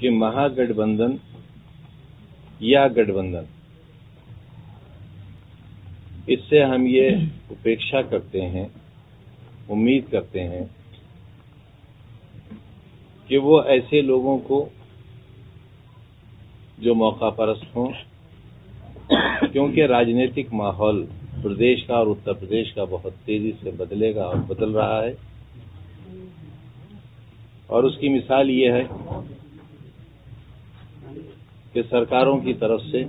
कि महागठबंधन या गठबंधन। इससे हम ये उपेक्षा करते हैं, उम्मीद करते हैं कि वो ऐसे लोगों को जो मौका परस्त हों, क्योंकि राजनीतिक माहौल प्रदेश का और उत्तर प्रदेश का बहुत तेज़ी से बदलेगा और बदल रहा है। और उसकी मिसाल ये है कि सरकारों की तरफ़ से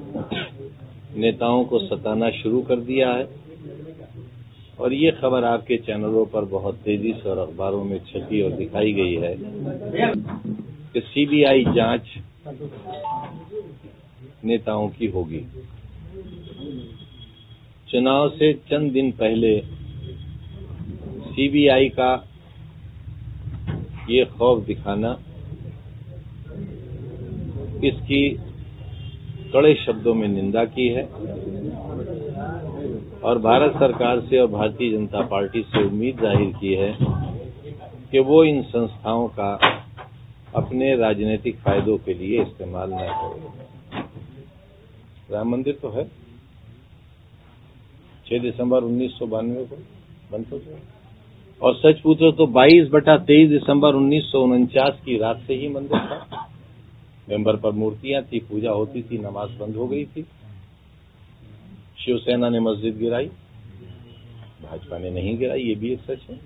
नेताओं को सताना शुरू कर दिया है। और ये खबर आपके चैनलों पर बहुत तेज़ी से और अखबारों में छपी और दिखाई गई है कि सीबीआई जाँच नेताओं की होगी। चुनाव से चंद दिन पहले सीबीआई का ये खौफ दिखाना, इसकी कड़े शब्दों में निंदा की है और भारत सरकार से और भारतीय जनता पार्टी से उम्मीद ज़ाहिर की है कि वो इन संस्थाओं का अपने राजनीतिक फायदों के लिए इस्तेमाल न करें। राम मंदिर तो है। छह दिसंबर उन्नीस सौ बानवे को बंद हो गया और सच पूछो तो 22 बटा तेईस दिसंबर उन्नीस सौ उनचास की रात से ही मंदिर था। मेंबर पर मूर्तियाँ थी, पूजा होती थी, नमाज़ बंद हो गई थी। शिवसेना ने मस्जिद गिराई, भाजपा ने नहीं गिराई, ये भी एक सच है।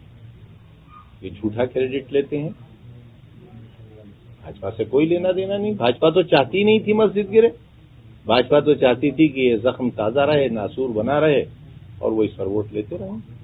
ये झूठा क्रेडिट लेते हैं। भाजपा से कोई लेना देना नहीं। भाजपा तो चाहती नहीं थी मस्जिद गिरे। भाजपा तो चाहती थी कि ये जख्म ताज़ा रहे, नासूर बना रहे, और वो इस पर वोट लेते रहे।